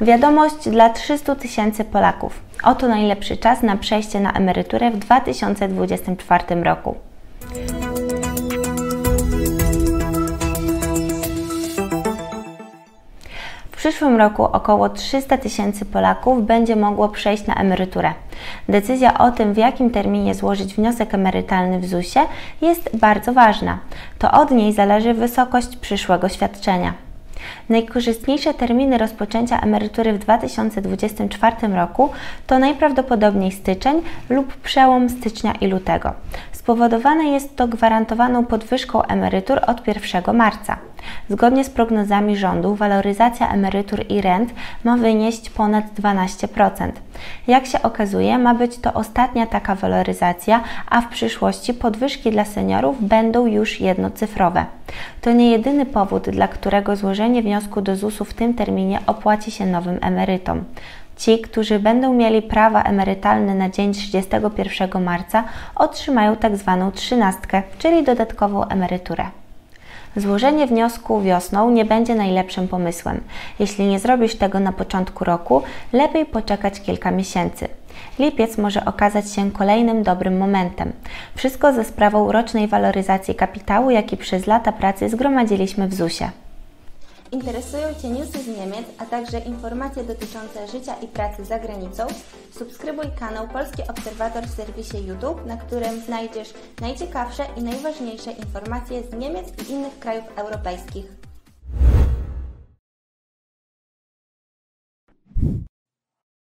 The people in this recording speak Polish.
Wiadomość dla 300 tysięcy Polaków. Oto najlepszy czas na przejście na emeryturę w 2024 roku. W przyszłym roku około 300 tysięcy Polaków będzie mogło przejść na emeryturę. Decyzja o tym, w jakim terminie złożyć wniosek emerytalny w ZUS-ie jest bardzo ważna. To od niej zależy wysokość przyszłego świadczenia. Najkorzystniejsze terminy rozpoczęcia emerytury w 2024 roku to najprawdopodobniej styczeń lub przełom stycznia i lutego. Spowodowane jest to gwarantowaną podwyżką emerytur od 1 marca. Zgodnie z prognozami rządu, waloryzacja emerytur i rent ma wynieść ponad 12%. Jak się okazuje, ma być to ostatnia taka waloryzacja, a w przyszłości podwyżki dla seniorów będą już jednocyfrowe. To nie jedyny powód, dla którego złożenie wniosku do ZUS-u w tym terminie opłaci się nowym emerytom. Ci, którzy będą mieli prawa emerytalne na dzień 31 marca, otrzymają tak zwaną trzynastkę, czyli dodatkową emeryturę. Złożenie wniosku wiosną nie będzie najlepszym pomysłem. Jeśli nie zrobisz tego na początku roku, lepiej poczekać kilka miesięcy. Lipiec może okazać się kolejnym dobrym momentem. Wszystko ze sprawą rocznej waloryzacji kapitału, jaki przez lata pracy zgromadziliśmy w ZUS-ie. Interesują Cię newsy z Niemiec, a także informacje dotyczące życia i pracy za granicą? Subskrybuj kanał Polski Obserwator w serwisie YouTube, na którym znajdziesz najciekawsze i najważniejsze informacje z Niemiec i innych krajów europejskich.